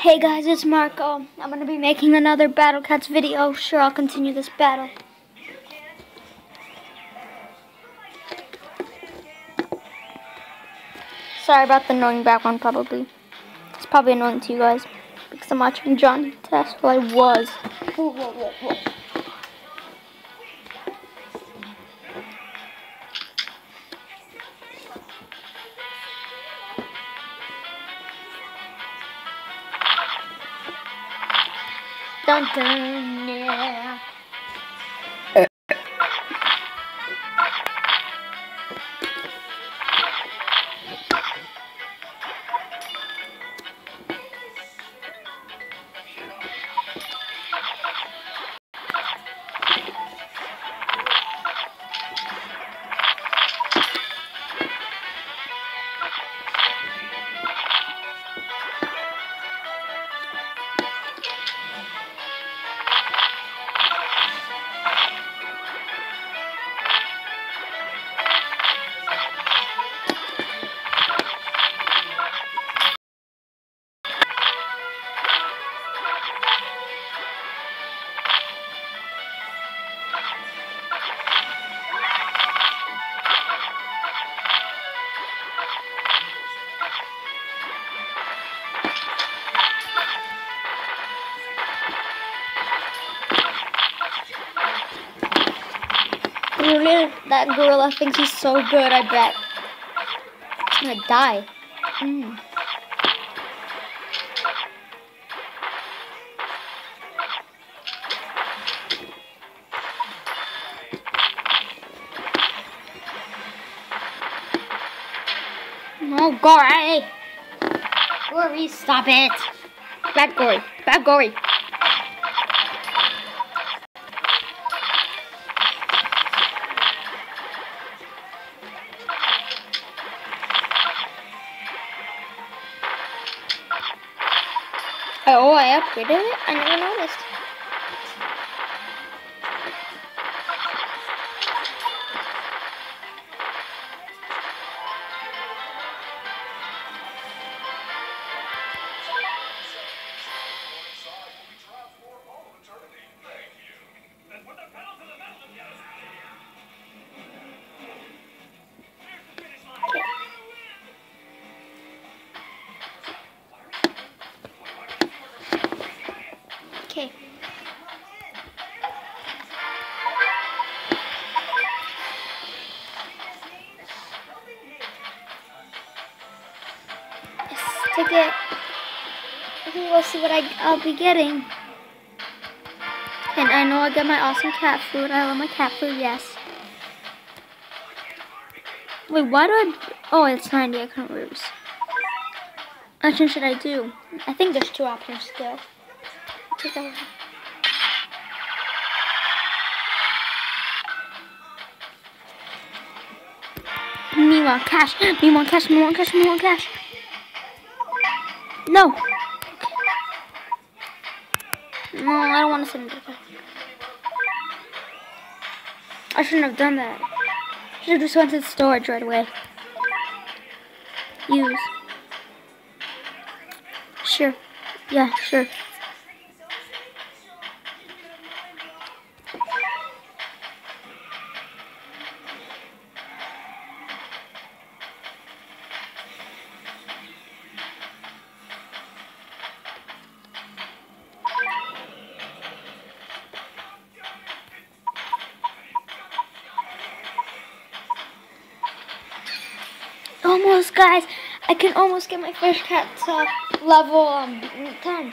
Hey guys, it's Marco. I'm gonna be making another Battle Cats video. Sure, I'll continue this battle. Sorry about the annoying background, probably. It's probably annoying to you guys because I'm watching Johnny Test. Well, I was. Whoa, whoa, whoa, Dun dun, Really, that gorilla thinks he's so good, I bet. He's gonna die. Mm. No, Gory! Gory, stop it! Bad Gory, bad Gory. Oh, I upgraded it? I never noticed. Okay. Yes, ticket. Okay, we'll see what I, I'll be getting. And I know I got my awesome cat food. I love my cat food, yes. Wait, why do I... Oh, it's 90. I couldn't lose. Which one should I do? I think there's two options still. That one. Me want cash. Me want cash. Me want cash. Me want cash. No. No, I don't want to send it. I shouldn't have done that. I Should have just went to the storage right away. Use. Sure. Yeah, sure. Guys. I can almost get my first cat to level um 10.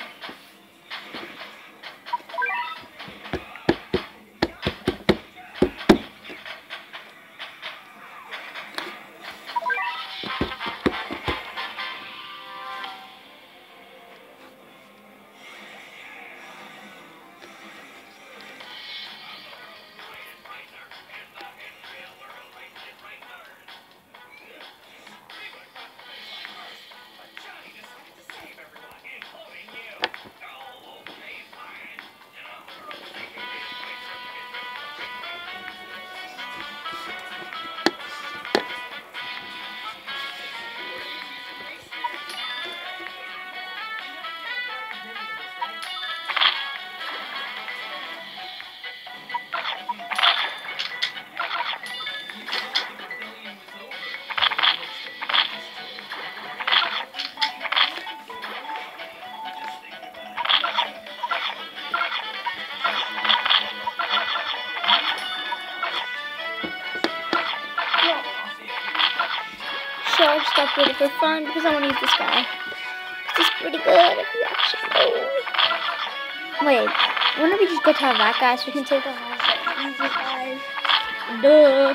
Charge stuff with it for fun because I want to use this guy. This is pretty good if you actually know. Wait, why don't we just go to that guy so we can take the whole easy guys? Duh.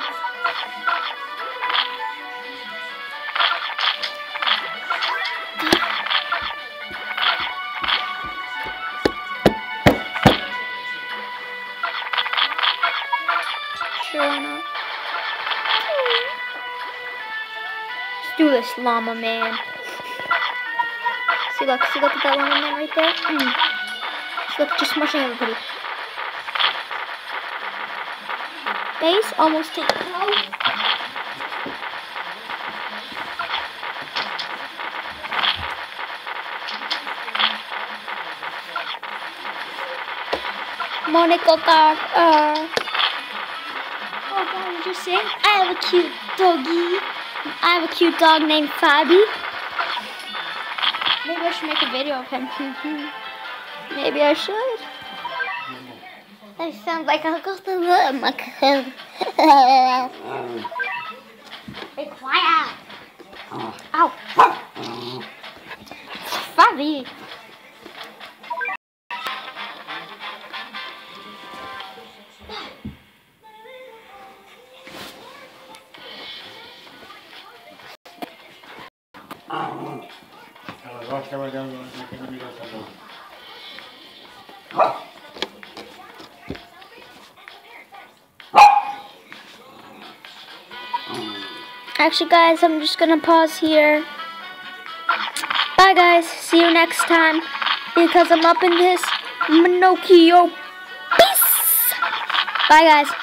Do this, llama man. See, look, see, look at that llama man right there? Mm. See, look, just smushing everybody. Base almost taken out. Monica got, uh, oh god, what you say? I have a cute doggy. I have a cute dog named Fabi. Maybe I should make a video of him. Maybe I should. I sound like I'll go to the macaw. Be quiet. Ow. Fabi. Actually, guys, I'm just gonna pause here. Bye, guys. See you next time. Because I'm up in this Minocchio. Peace. Bye, guys.